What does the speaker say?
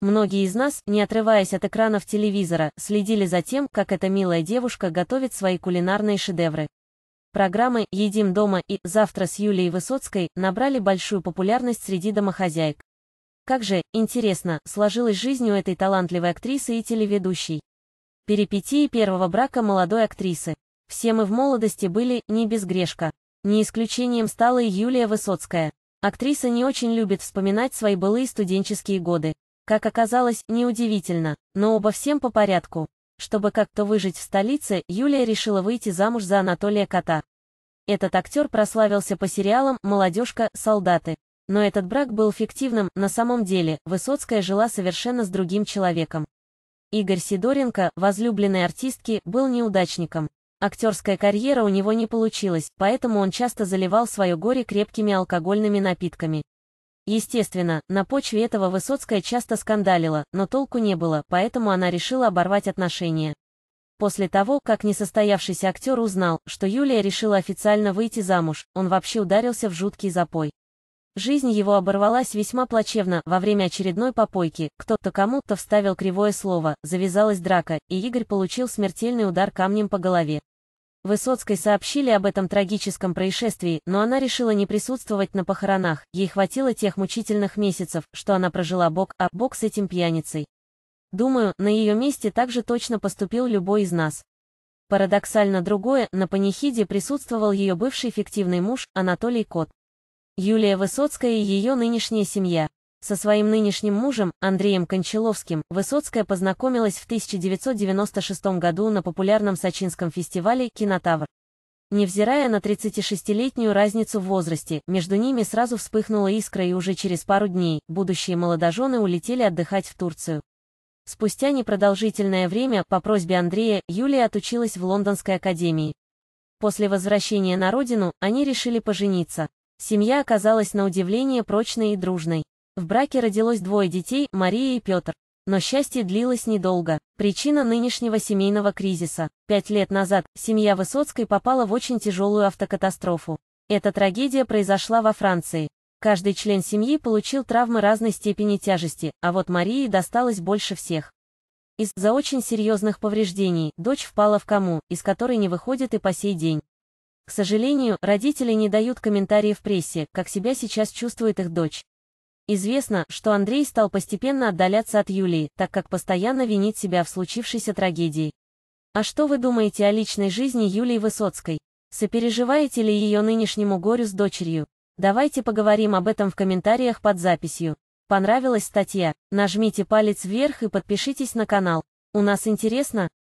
Многие из нас, не отрываясь от экранов телевизора, следили за тем, как эта милая девушка готовит свои кулинарные шедевры. Программы «Едим дома» и «Завтра с Юлией Высоцкой» набрали большую популярность среди домохозяек. Как же, интересно, сложилась жизнь у этой талантливой актрисы и телеведущей. Перипетии первого брака молодой актрисы. Все мы в молодости были не без грешка. Не исключением стала и Юлия Высоцкая. Актриса не очень любит вспоминать свои былые студенческие годы. Как оказалось, неудивительно, но оба всем по порядку. Чтобы как-то выжить в столице, Юлия решила выйти замуж за Анатолия Кота. Этот актер прославился по сериалам «Молодежка», «Солдаты». Но этот брак был фиктивным, на самом деле, Высоцкая жила совершенно с другим человеком. Игорь Сидоренко, возлюбленный артистки, был неудачником. Актерская карьера у него не получилась, поэтому он часто заливал свое горе крепкими алкогольными напитками. Естественно, на почве этого Высоцкая часто скандалила, но толку не было, поэтому она решила оборвать отношения. После того, как несостоявшийся актер узнал, что Юлия решила официально выйти замуж, он вообще ударился в жуткий запой. Жизнь его оборвалась весьма плачевно, во время очередной попойки, кто-то кому-то вставил кривое слово, завязалась драка, и Игорь получил смертельный удар камнем по голове. Высоцкой сообщили об этом трагическом происшествии, но она решила не присутствовать на похоронах, ей хватило тех мучительных месяцев, что она прожила бок о бок с этим пьяницей. Думаю, на ее месте также точно поступил любой из нас. Парадоксально другое, на панихиде присутствовал ее бывший фиктивный муж, Анатолий Кот. Юлия Высоцкая и ее нынешняя семья. Со своим нынешним мужем, Андреем Кончаловским, Высоцкая познакомилась в 1996 году на популярном сочинском фестивале «Кинотавр». Невзирая на 36-летнюю разницу в возрасте, между ними сразу вспыхнула искра и уже через пару дней будущие молодожены улетели отдыхать в Турцию. Спустя непродолжительное время, по просьбе Андрея, Юлия отучилась в Лондонской академии. После возвращения на родину, они решили пожениться. Семья оказалась на удивление прочной и дружной. В браке родилось двое детей, Мария и Петр. Но счастье длилось недолго. Причина нынешнего семейного кризиса. Пять лет назад семья Высоцкой попала в очень тяжелую автокатастрофу. Эта трагедия произошла во Франции. Каждый член семьи получил травмы разной степени тяжести, а вот Марии досталось больше всех. Из-за очень серьезных повреждений дочь впала в кому, из которой не выходит и по сей день. К сожалению, родители не дают комментариев в прессе, как себя сейчас чувствует их дочь. Известно, что Андрей стал постепенно отдаляться от Юлии, так как постоянно винит себя в случившейся трагедии. А что вы думаете о личной жизни Юлии Высоцкой? Сопереживаете ли ее нынешнему горю с дочерью? Давайте поговорим об этом в комментариях под записью. Понравилась статья? Нажмите палец вверх и подпишитесь на канал. У нас интересно,